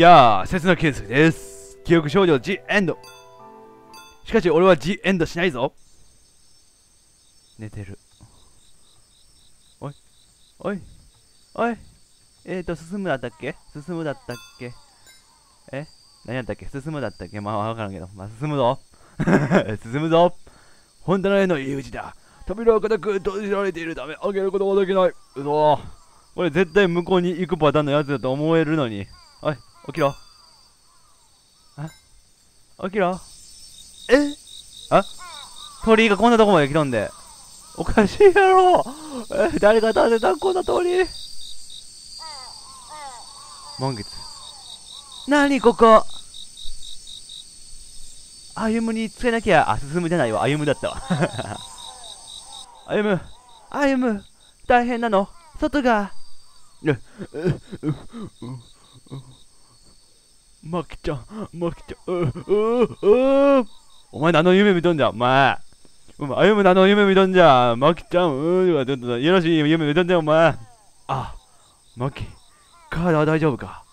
やー、切なケースです。記憶少女 G エンド。しかし俺は G エンドしないぞ。寝てる。おい、おい、おい。えーと、進むだったっけ？進むだったっけ？え？何やったっけ？進むだったっけ？まあわからんけど。まあ進むぞ。進むぞ。本棚への入り口だ。扉は固く閉じられているため開けることができない。うそこれ絶対向こうに行くパターンのやつだと思えるのに。おい、起きろ。あ？起きろ。え？あ？鳥居がこんなとこまで来とんで。おかしいやろえ誰が建てたこんな鳥居？満月。なにここ？歩むにつけなきゃ、あ、進むじゃないわ。歩むだったわ。歩む。歩む。大変なの？外が。マキちゃん、マキちゃん、う、う、う、お前何の夢見とんじゃん、お前。お前、歩む何の夢見とんじゃん、マキちゃん、う、ちょっと、よろしい夢見とんじゃん、お前。あ、マキ、体は大丈夫か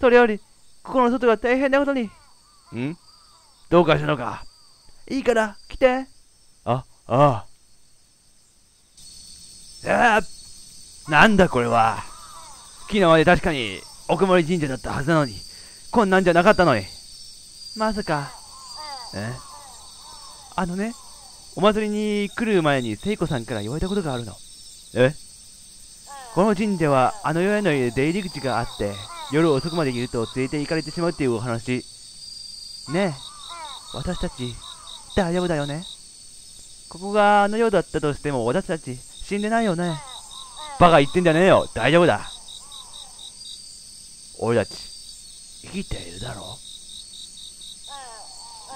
それより、ここの外が大変なことに。んどうかしたのかいいから、来て。あ、ああ。ああなんだこれは。昨日まで確かに奥森神社だったはずなのに、こんなんじゃなかったのに。まさか。え？あのね、お祭りに来る前に聖子さんから言われたことがあるの。え？この神社はあの世への出入り口があって、夜遅くまでいると連れて行かれてしまうっていうお話。ねえ、私たち、大丈夫だよねここがあの世だったとしても私たち死んでないよねバカ言ってんじゃねえよ大丈夫だ俺たち、生きているだろ？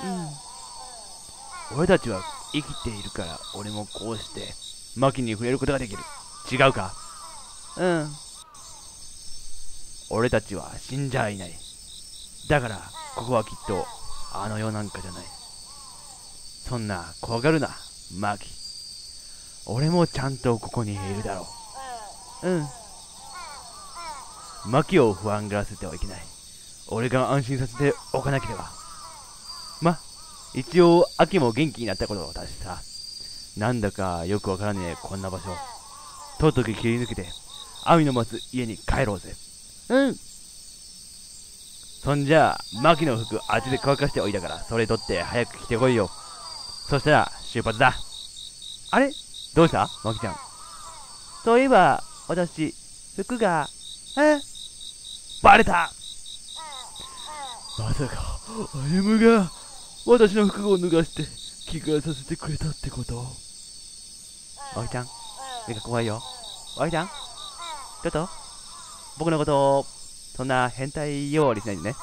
うん。俺たちは生きているから、俺もこうして、マキに触れることができる。違うか？うん。俺たちは死んじゃいない。だから、ここはきっと、あの世なんかじゃない。そんな、怖がるな、マキ。俺もちゃんとここにいるだろう。うん。マキを不安がらせてはいけない。俺が安心させておかなければ。ま、一応、秋も元気になったことだしさ。なんだかよくわからねえ、こんな場所。とうとう切り抜けて、網の待つ家に帰ろうぜ。うん。そんじゃあ、マキの服あっちで乾かしておいたから、それ取って早く来てこいよ。そしたら、出発だ。あれ？どうした？マキちゃん。そういえば、私、服が、え？バレたまさか、アユムが、私の服を脱がして、着替えさせてくれたってこと？マキちゃん、目が怖いよ。マキちゃん、ちょっと、僕のことを、そんな変態用りしないでね。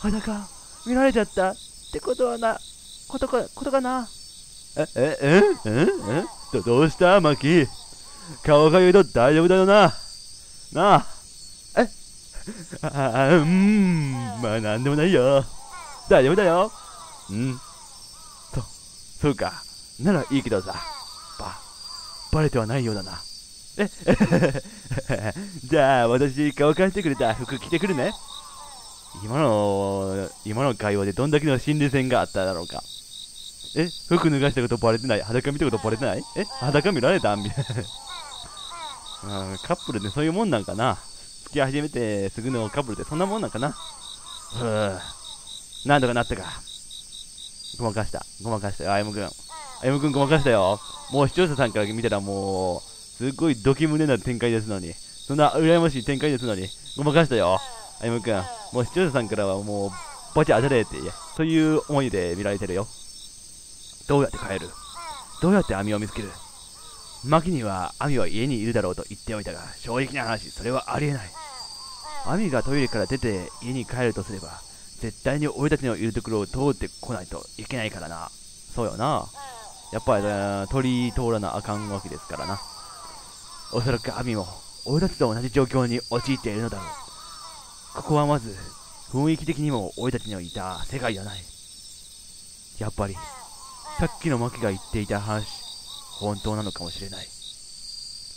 裸、見られちゃったってことはな、ことか、ことかな？え、え、え、え、え、ど、どうしたマキ？顔が言うと大丈夫だよな。なあ。ああ、うーん、まあなんでもないよ。大丈夫だよ。うん。そ、そうか。ならいいけどさ。ば、バレてはないようだな。え、じゃあ私乾かしてくれた服着てくるね。今の、今の会話でどんだけの心理戦があっただろうか。え服脱がしたことバレてない？裸見たことバレてない？え裸見られた？みたいな。カップルってそういうもんなんかな付き合い始めてすぐのカップルってそんなもんなんかな？ふぅ。なんとかなったか。ごまかした。ごまかしたよ、あやむくん。あやむくんごまかしたよ。もう視聴者さんから見たらもう、すっごいドキ胸な展開ですのに。そんな羨ましい展開ですのに。ごまかしたよ。あやむくん。もう視聴者さんからはもう、バチ当たれって、そういう思いで見られてるよ。どうやって帰る？どうやって網を見つける？マキには網は家にいるだろうと言っておいたが、正直な話、それはありえない。網がトイレから出て家に帰るとすれば、絶対に俺たちのいるところを通ってこないといけないからな。そうよな。やっぱり、鳥居通らなあかんわけですからな。おそらく網も、俺たちと同じ状況に陥っているのだろう。ここはまず、雰囲気的にも俺たちのいた世界じゃない。やっぱり、さっきのマキが言っていた話、本当なのかもしれない。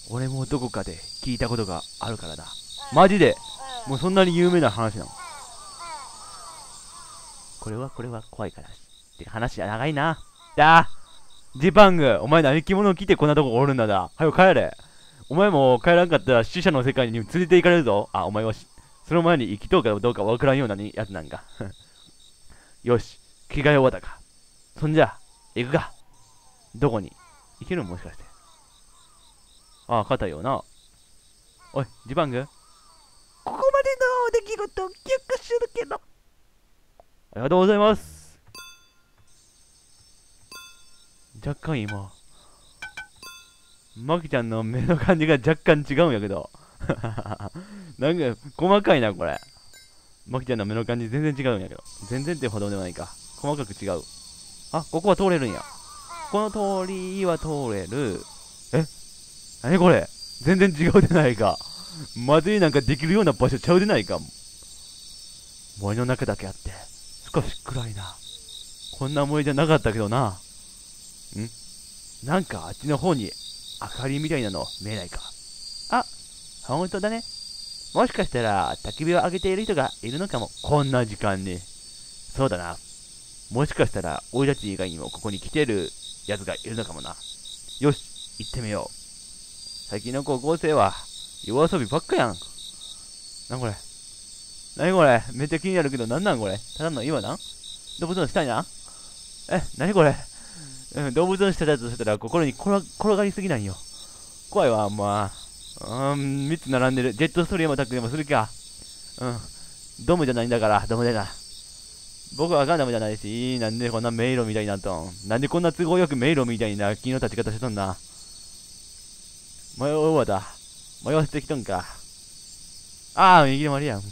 俺もどこかで聞いたことがあるからな。マジで、もうそんなに有名な話なの？これはこれは怖いから。って話は長いな。だジパング、お前何着物を着てこんなとこおるんだだ。はよ帰れ。お前も帰らんかったら死者の世界に連れて行かれるぞ。あ、お前はその前に生きとうかどうかわからんようなやつなんか。よし、着替え終わったか。そんじゃ、行くか。どこに？行けるもしかして。ああ、肩よな。おい、ジパングの出来事を記憶するけど。ありがとうございます。若干今、マキちゃんの目の感じが若干違うんやけど。なんか、細かいな、これ。マキちゃんの目の感じ全然違うんやけど。全然ってほどでもないか。細かく違う。あ、ここは通れるんや。この通りは通れる。え？何これ？全然違うでないか。まずいなんかできるような場所ちゃうでないか。森の中だけあって、少し暗いな。こんな森じゃなかったけどな。ん？なんかあっちの方に明かりみたいなの見えないかあ、ほんとだね。もしかしたら焚き火を上げている人がいるのかも。こんな時間に。そうだな。もしかしたら、俺たち以外にもここに来てるやつがいるのかもな。よし、行ってみよう。最近の高校生は、夜遊びばっかやん。なんこれ？なにこれ？めっちゃ気になるけど、なんなんこれ？ただの岩なん？動物の下にな？え、なにこれ？うん、動物の下だとしたら心に転がりすぎないよ。怖いわ、まあ。うん、3つ並んでる。ジェットストリームアタックでもするか。うん。ドムじゃないんだから、ドムでな。僕はガンダムじゃないし、なんでこんな迷路みたいなっとん？なんでこんな都合よく迷路みたいな木の立ち方してとんな。迷うわだ。迷わせてきとんか。ああ、右の丸やん。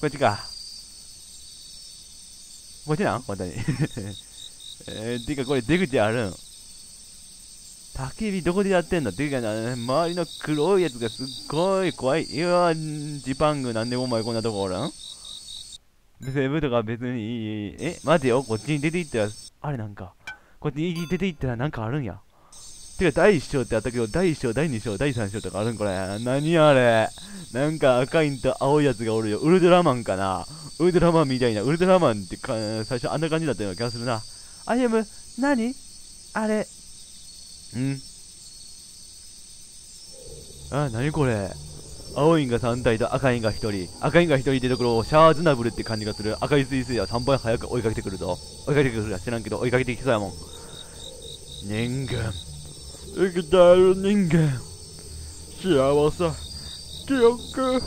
こっちか。こっちなん？本当に。えー、てかこれ出口あるん？焚き火どこでやってんの？てかな、周りの黒いやつがすっごい怖い。いやジパングなんでお前こんなとこおるん？セブとか別にいい。え、待てよ、こっちに出て行ったら、あれなんか、こっちに出て行ったらなんかあるんや。てか、第1章ってあったけど、第1章、第2章、第3章とかあるんこれ。何あれ。なんか赤いんと青いやつがおるよ。ウルトラマンかなウルトラマンみたいな。ウルトラマンってか最初あんな感じだったような気がするな。アイエム、何？あれ？ん？あ、なにこれ。青いんが3体と赤いんが1人。赤いんが1人ってところをシャーズナブルって感じがする。赤い水星は3倍早く追いかけてくるぞ。追いかけてくるか知らんけど追いかけてきそうやもん。人間。生きてる人間。幸せ。記憶。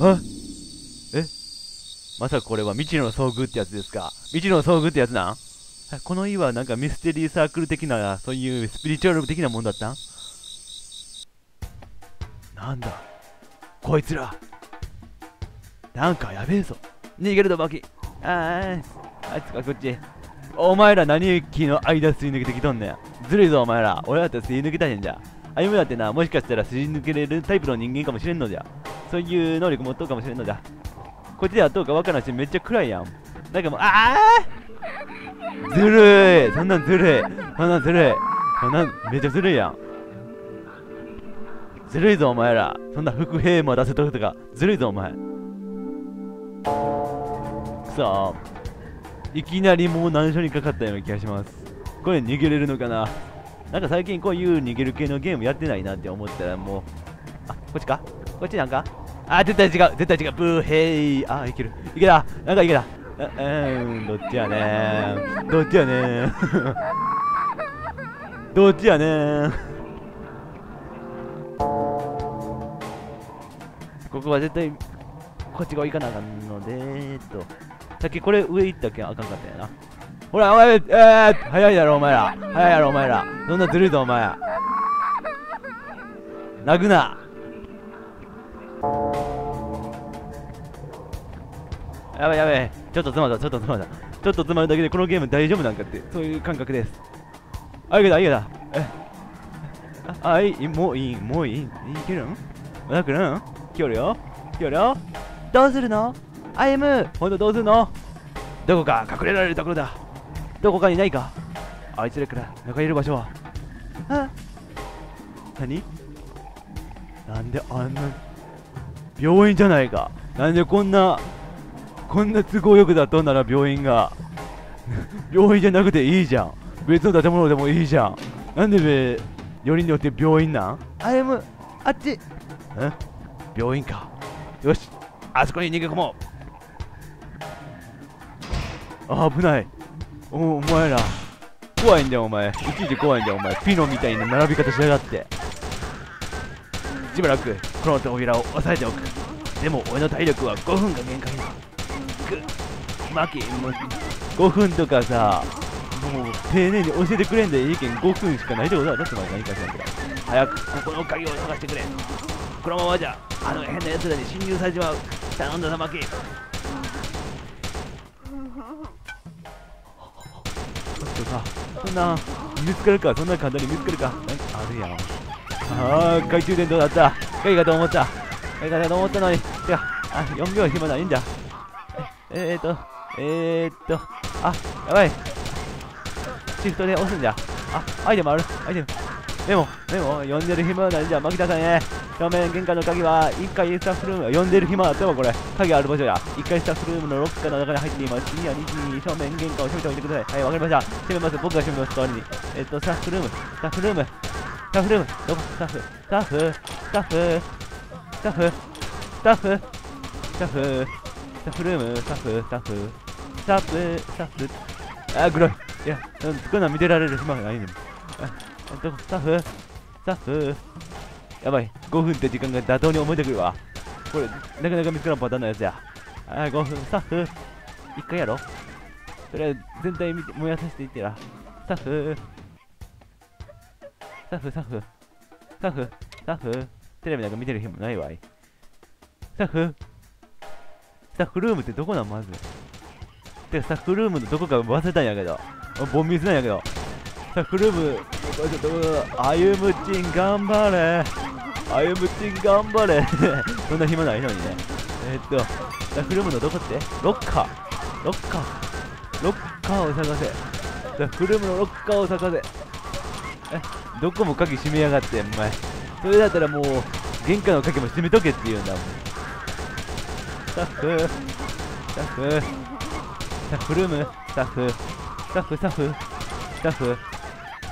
あえ？まさかこれは未知の遭遇ってやつですか？未知の遭遇ってやつなん？この岩はなんかミステリーサークル的な、そういうスピリチュアル的なもんだったん？なんだ？こいつら。なんかやべえぞ。逃げるぞバキ。あーあいつかこっち。お前ら何木の間すり抜けてきとんねん。ずるいぞお前ら。俺だってすり抜けたへんじゃ歩むだってなもしかしたらすり抜けれるタイプの人間かもしれんのじゃ。そういう能力持っとうかもしれんのじゃ。こっちではどうかわからんしめっちゃ暗いやん。なんかもうああずるい！そんなんずるい。そんなんずるい。そんなんめっちゃずるいやん。ずるいぞお前ら。そんな伏兵も出せとくとか。ずるいぞお前。くそいきなりもう難所にかかったような気がします。これ逃げれるのかな。なんか最近こういう逃げる系のゲームやってないなって思ったらもうあこっちか？こっちなんか？あ絶対違う。絶対違う。ブーヘイ。あいける。いけた。なんかいけた。うんどっちやねどっちやね どっちやねここは絶対、こっち側行かなあかんので、えっと、さっきこれ上行ったけ？んあかんかったやな。ほら、お前、えー、早いやろ、お前ら。早いやろ、お前ら。そんなずるいぞ、お前。泣くな。やべやべちょっとつまだ、ちょっとつまだ。ちょっとつまるだけでこのゲーム大丈夫なんかって、そういう感覚です。あ、いけた、いけた。え。あ、あ、い、もういい、もういい。いけるん？まだ来るん来よるよ来よるよどうするの？アイムほんとどうするの？どこか隠れられるところだどこかにないか？あいつらから中にいる場所は？あ？何？なんであんな病院じゃないか？なんでこんなこんな都合よくだとんなら病院が？病院じゃなくていいじゃん。別の建物でもいいじゃん。なんでべよりによって病院なん？あやむ。あっち。ん病院か。よしあそこに逃げ込もう。あ危ないおお前ら。怖いんだよお前。いちいち怖いんだよお前。ピノみたいな並び方しやがって。しばらくこの扉を押さえておく。でも俺の体力は5分が限界だ。くマキも5分とかさもう丁寧に教えてくれんでいいけん。5分しかないってことだろって何かしらんけど。早くここの鍵を探してくれ。このままじゃあの変な奴らに侵入されちまう。頼んだなマキちょっちょっとさそんな見つかるかそんな簡単に見つかるかなんかあるやんああ懐中電灯だった鍵かと思った鍵かと思ったのにてかあ4秒暇ないんだええー、っとえー、っとあやばいシフトで押すんだあアイテムあるアイテムメモメモ読んでる暇はないんじゃ牧田さんね正面玄関の鍵は1階スタッフルーム読んでる暇だってもこれ鍵ある場所や1階スタッフルームのロッカーの中に入っています。次は2時に正面玄関を閉めておいてくださいはいわかりました。閉めます。僕が閉めます。代わりに。えっとスタッフルーム。スタッフルーム。スタッフルーム。どこ？スタッフ。スタッフ。スタッフ。スタッフ。スタッフ。スタッフ。スタッフルーム。スタッフ。スタッフ。スタッフ。スタッフ。あー黒い。いやうんこんなん見てられる暇がないねんあどこ？スタッフ。スタッフ。やばい。5分って時間が妥当に思えてくるわ。これなかなか見つからんパターンのやつや。あー5分。スタッフ一回やろ。それ全体見て燃やさせていってら。スタッフスタッフスタッフスタッフスタッフテレビなんか見てる暇ないわい。スタッフスタッフルームってどこなんまず？てかスタッフルームのどこか忘れたんやけど。ボンミスなんやけど。スタッフルームあゆむちん頑張れ。あゆむちん頑張れ。そんな暇ないのにね。えー、っとスタッフルームのどこって？ロッカー。ロッカー。ロッカーを探せ。スタッフルームのロッカーを探せ。えどこも鍵閉めやがってお前。それだったらもう玄関の鍵も閉めとけって言うんだもん。スタッフ。スタッフ。スタッフルーム。スタッフ。スタッフスタッフ。スタッフ。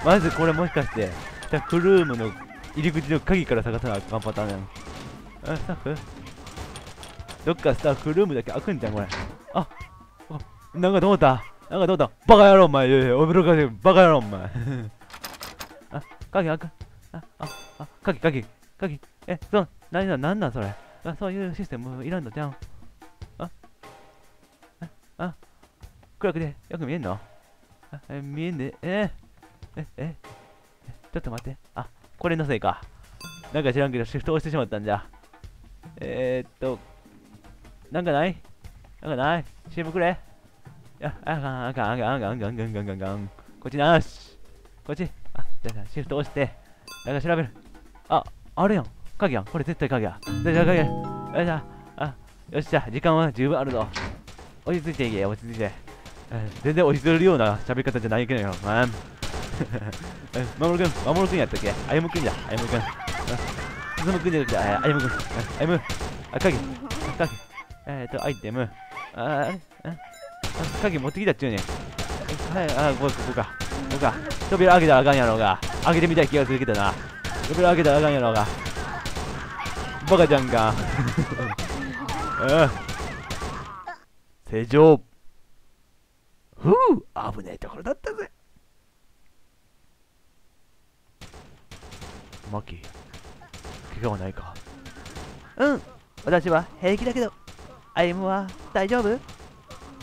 まずこれもしかしてスタッフルームの入り口の鍵から探さなあかんパターンやん。あスタッフ？どっかスタッフルームだけ開くんじゃんこれ。ああなんかどうだ？なんかどうだ？バカ野郎お前。いやいや驚かせるバカ野郎お前。あ鍵開く？あああ鍵鍵鍵。えそう何だ何だそれ？あそういうシステムいらんのじゃん？ああ暗くてよく見えんの？あえ見えんでえー、ええちょっと待って。あこれのせいかなんか知らんけどシフト押してしまったんじゃえー、っとなんかない？なんかない ?CM くれ？いや、あかん、あかん、あかん、あかん、あかん、あかん、あかん、あかん。こっちなし。こっち。あ、じゃあ、シフト押して。なんか調べる。あ、あるやん。鍵やん。これ絶対鍵や。じゃあ、鍵や。よっしゃ。あ、よっしゃ。時間は十分あるぞ。落ち着いていけ、落ち着いて。全然落ち着けるような喋り方じゃないけどよ。まあ、まもるくん、まもるくんやったっけ？あゆむくんじゃ、あゆむくん。すずむくんじゃなくて、あゆむくん。あゆむ。鍵。鍵。えっ、と、アイテム。あ、あれ？あ鍵持ってきたっちゅうねん。はい、あ、ここ、ここか。ここか。扉開けたらあかんやろうが。開けてみたい気がするけどな。扉開けたらあかんやろうが。バカじゃんか。うん。正常。ふう危ねえところだったぜマキ、怪我はないか。うん。私は平気だけど。歩夢は大丈夫？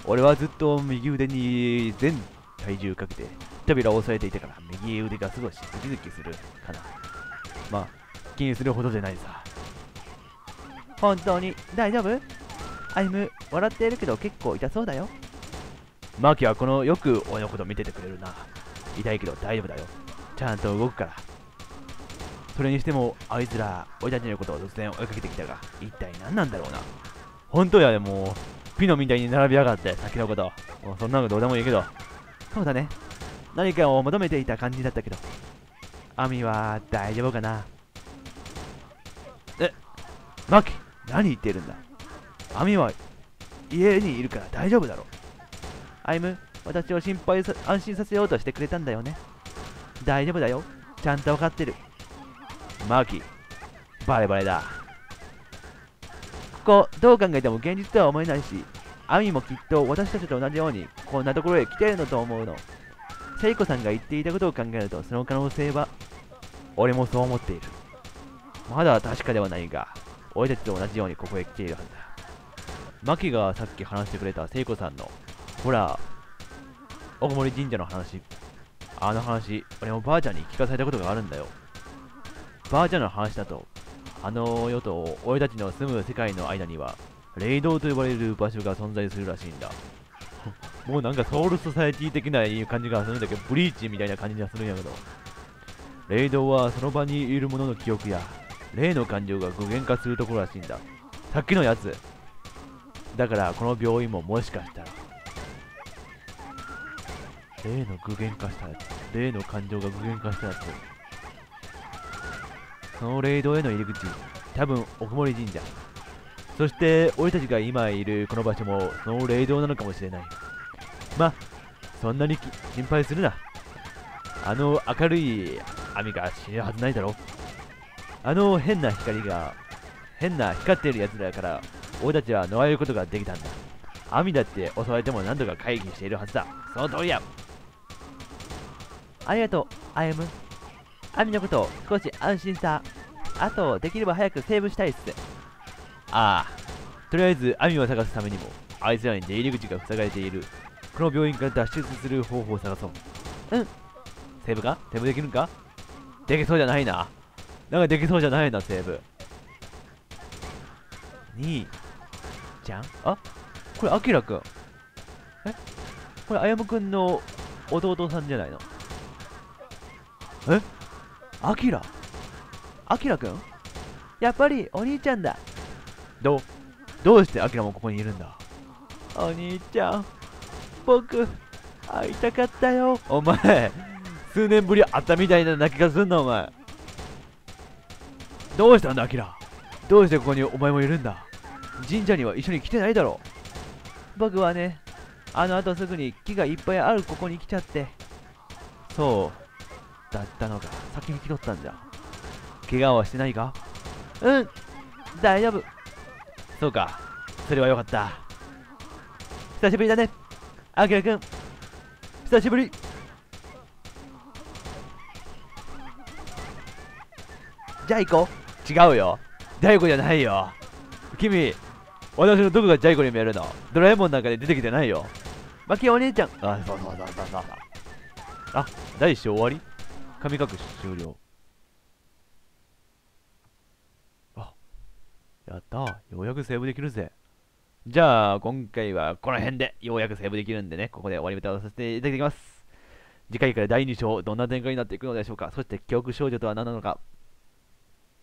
俺はずっと右腕に全体重かけて扉を押さえていたから右腕が少しズキズキするかな。まあ気にするほどじゃないさ。本当に大丈夫？歩夢笑っているけど結構痛そうだよ。マキはこのよく俺のこと見ててくれるな。痛いけど大丈夫だよ。ちゃんと動くから。それにしてもあいつら俺たちのことを突然追いかけてきたが一体何なんだろうな。本当やでもうピノみたいに並びやがって先のこと。そんなのどうでもいいけど。そうだね。何かを求めていた感じだったけど。アミは大丈夫かな。えマキ何言ってるんだ。アミは家にいるから大丈夫だろ。アイム私を心配さ安心させようとしてくれたんだよね。大丈夫だよ。ちゃんと分かってる。マーキー。バレバレだ。ここどう考えても現実とは思えないしアミもきっと私たちと同じようにこんなところへ来ているのと思うの。聖子さんが言っていたことを考えるとその可能性は俺もそう思っている。まだ確かではないが俺たちと同じようにここへ来ているはずだ。マキがさっき話してくれた聖子さんのほら大森神社の話。あの話俺もばあちゃんに聞かされたことがあるんだよ。ばあちゃんの話だとあの世と俺たちの住む世界の間には霊道と呼ばれる場所が存在するらしいんだ。もうなんかソウルソサエティ的な感じがするんだけどブリーチみたいな感じがするんやけど。霊道はその場にいる者の記憶や霊の感情が具現化するところらしいんだ。さっきのやつ。だからこの病院ももしかしたら霊の具現化したやつ霊の感情が具現化したやつ。その霊道への入り口多分奥森神社。そして俺たちが今いるこの場所もその霊道なのかもしれない。まそんなに心配するな。あの明るい網が死ぬはずないだろあの変な光が変な光っているやつだから俺たちは逃れることができたんだ。網だって襲われても何度か回避しているはずだ。その通りや。ありがとうアイムアミのこと少し安心したあとできれば早くセーブしたいっすああとりあえず網を探すためにもあいつらに出入り口が塞がれているこの病院から脱出する方法を探そう。うん。セーブか？セーブできるんか？できそうじゃないな。なんかできそうじゃないなセーブ。兄ちゃん？あ？これアキラくん。え？これあやむくんの弟さんじゃないの？え？アキラ？アキラくん？やっぱりお兄ちゃんだ。どう？どうしてアキラもここにいるんだ？お兄ちゃん僕会いたかったよ。お前数年ぶり会ったみたいな泣きがすんなお前。どうしたんだアキラ？どうしてここにお前もいるんだ？神社には一緒に来てないだろ僕はねあの後すぐに木がいっぱいあるここに来ちゃって。そうだったのか。先に来とったんじゃ。怪我はしてないか？うん。大丈夫。そうか。それはよかった。久しぶりだね。アキラくん久しぶり。じゃあ行こう違うよ。ジャイコじゃないよ。君私のどこがジャイコに見えるの。ドラえもんなんかで出てきてないよ。マキお姉ちゃん。あそうそうそうそうそう。あ第一章終わり？神隠し終了。あやった。ようやくセーブできるぜ。じゃあ今回はこの辺でようやくセーブできるんでねここで終わり歌をさせていただきます。次回から第2章どんな展開になっていくのでしょうか。そして記憶少女とは何なのか。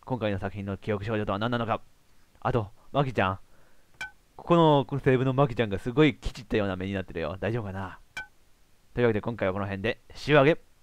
今回の作品の記憶少女とは何なのか。あと、マキちゃん。ここのこのセーブのマキちゃんがすごいきちったような目になってるよ。大丈夫かな。というわけで今回はこの辺で、週上げ。